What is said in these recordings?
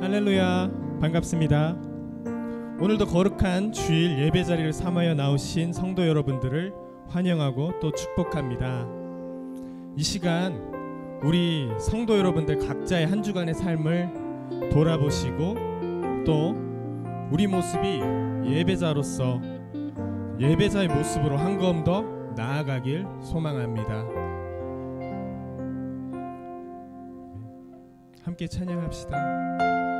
할렐루야. 반갑습니다. 오늘도 거룩한 주일 예배 자리를 삼하여 나오신 성도 여러분들을 환영하고 또 축복합니다. 이 시간 우리 성도 여러분들 각자의 한 주간의 삶을 돌아보시고 또 우리 모습이 예배자로서 예배자의 모습으로 한 걸음 더 나아가길 소망합니다. 함께 찬양합시다.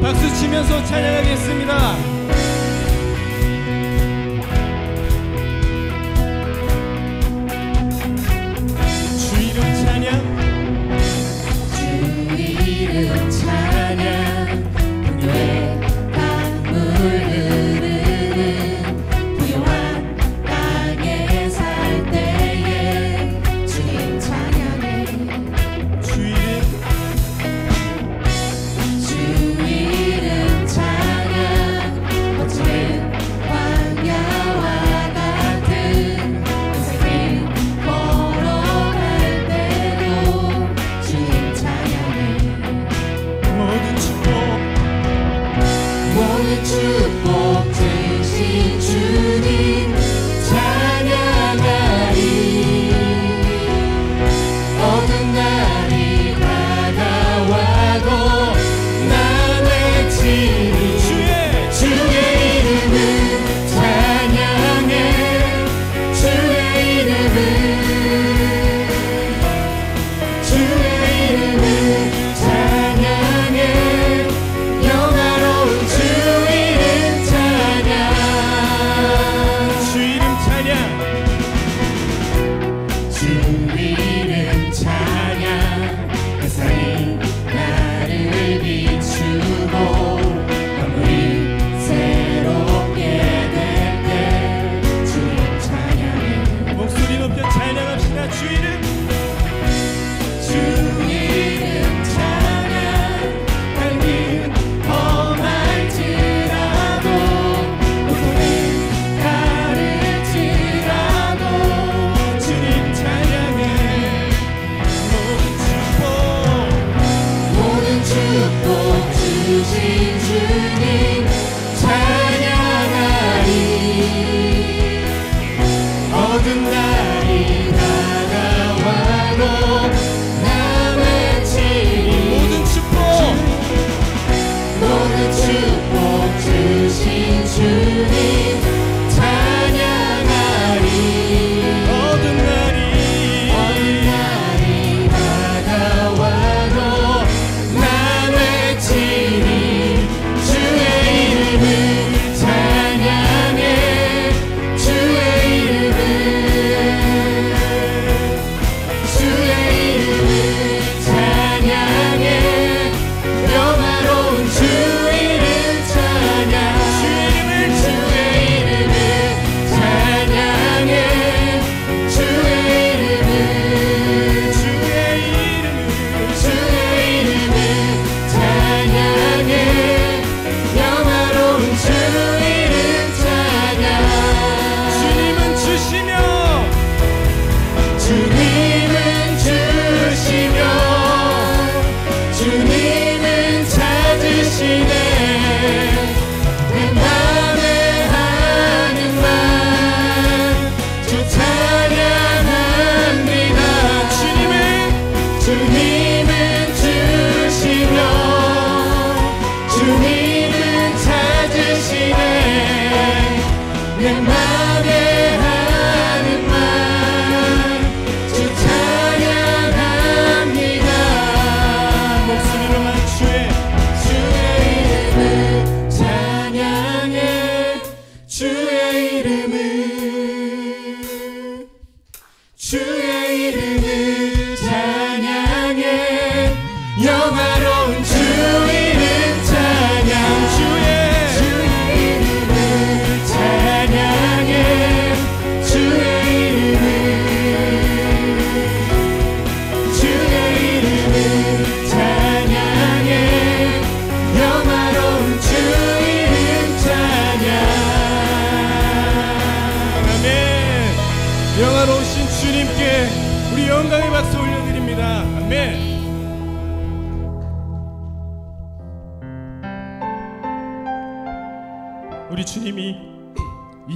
박수 치면서 찬양하겠습니다.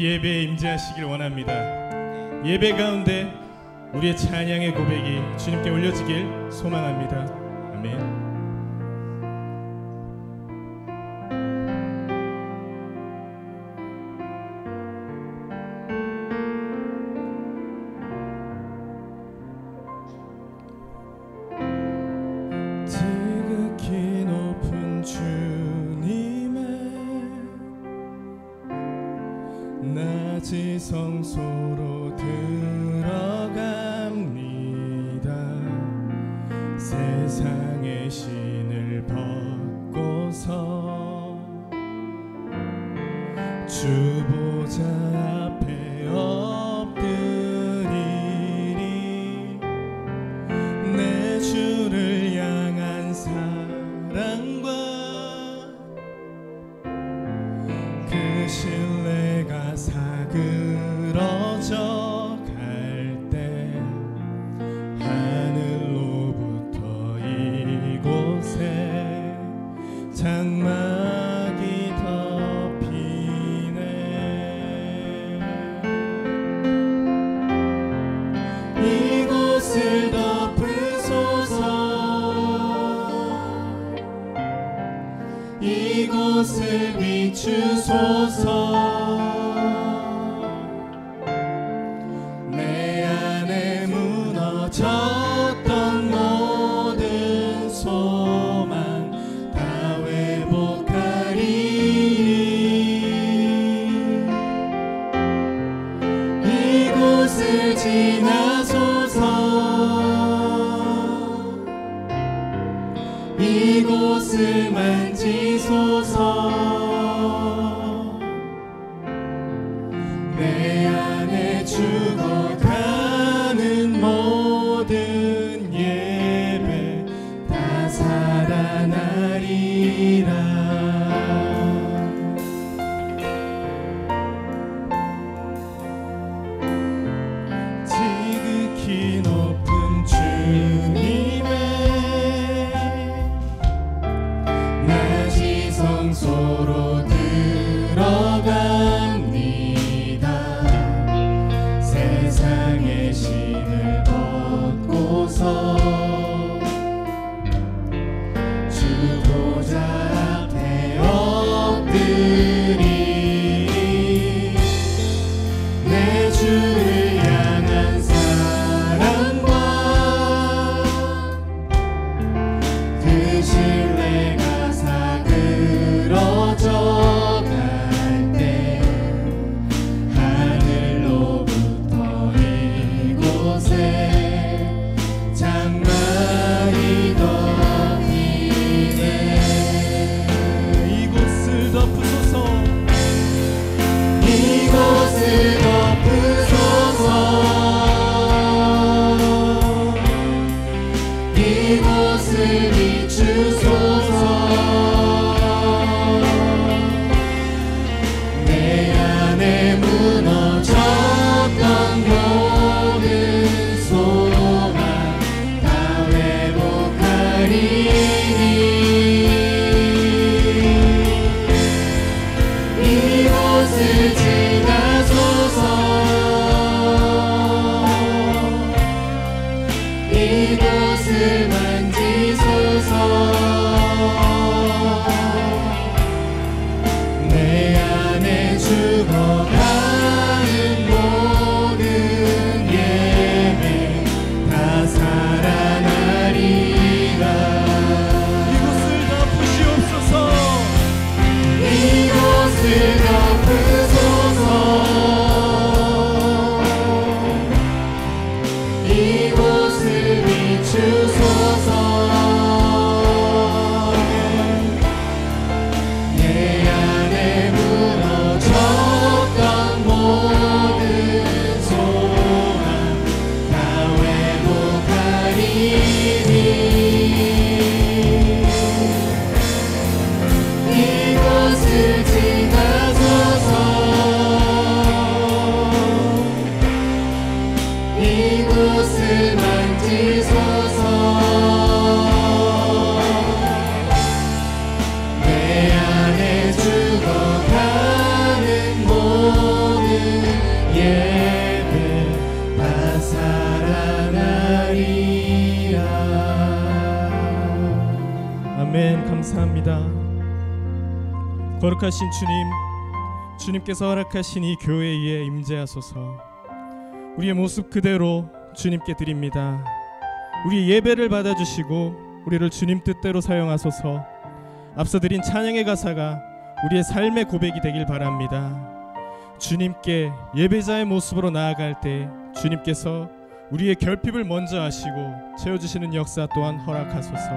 예배에 임재하시길 원합니다. 예배 가운데 우리의 찬양의 고백이 주님께 올려지길 소망합니다. 아멘. 세상의 신을 벗고서 주보자 무너졌던 모든 소망 다 회복하리니. 이곳을 지나소서. 이곳을 만지소서. 내 안에 죽어 거룩하신 주님 주님께서 허락하신 이 교회에 임재하소서 우리의 모습 그대로 주님께 드립니다. 우리 예배를 받아주시고 우리를 주님 뜻대로 사용하소서. 앞서 드린 찬양의 가사가 우리의 삶의 고백이 되길 바랍니다. 주님께 예배자의 모습으로 나아갈 때 주님께서 우리의 결핍을 먼저 하시고 채워주시는 역사 또한 허락하소서.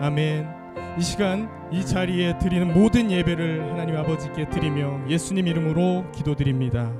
아멘. 이 시간 이 자리에 드리는 모든 예배를 하나님 아버지께 드리며 예수님 이름으로 기도드립니다.